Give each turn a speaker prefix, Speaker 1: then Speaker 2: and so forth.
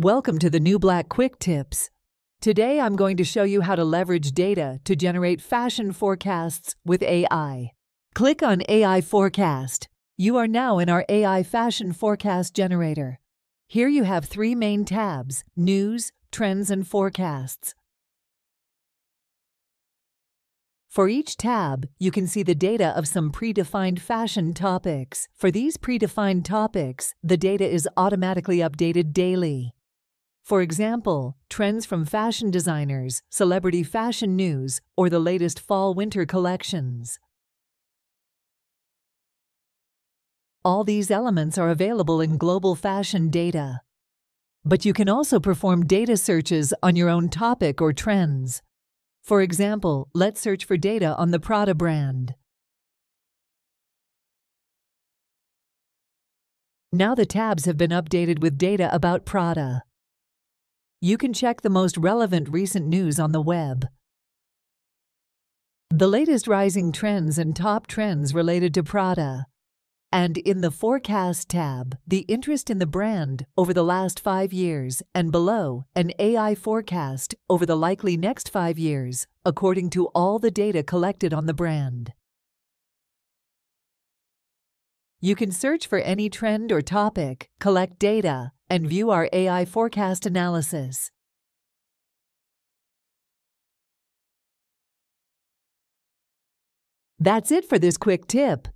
Speaker 1: Welcome to the New Black Quick Tips. Today I'm going to show you how to leverage data to generate fashion forecasts with AI. Click on AI Forecast. You are now in our AI Fashion Forecast Generator. Here you have three main tabs News, Trends, and Forecasts. For each tab, you can see the data of some predefined fashion topics. For these predefined topics, the data is automatically updated daily. For example, trends from fashion designers, celebrity fashion news, or the latest fall winter collections. All these elements are available in Global Fashion Data. But you can also perform data searches on your own topic or trends. For example, let's search for data on the Prada brand. Now the tabs have been updated with data about Prada. You can check the most relevant recent news on the web. The latest rising trends and top trends related to Prada. And in the Forecast tab, the interest in the brand over the last five years, and below, an AI forecast over the likely next five years, according to all the data collected on the brand. You can search for any trend or topic, collect data, and view our AI forecast analysis. That's it for this quick tip.